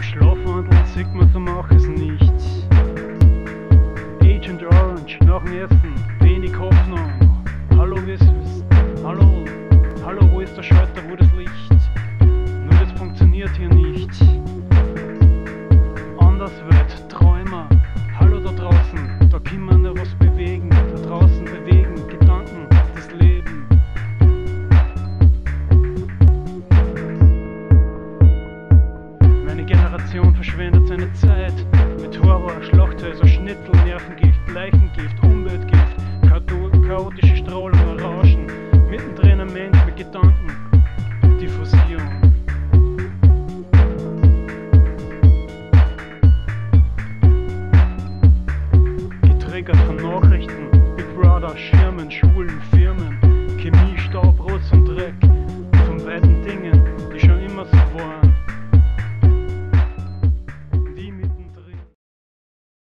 Im Schlafwandel sieht man, du mach es nichts. Agent Orange, nach dem Essen, wenig Hoffnung. Eine Generation verschwendet seine Zeit mit Horror, Schlachthäuser, Schnittel, Nervengift, Leichengift, Umweltgift, chaotische Strahlung, Rauschen, mittendrin ein Mensch mit Gedanken, Diffusion. Getriggert von Nachrichten, Big Brother, Schirmen, Schulen, Firmen.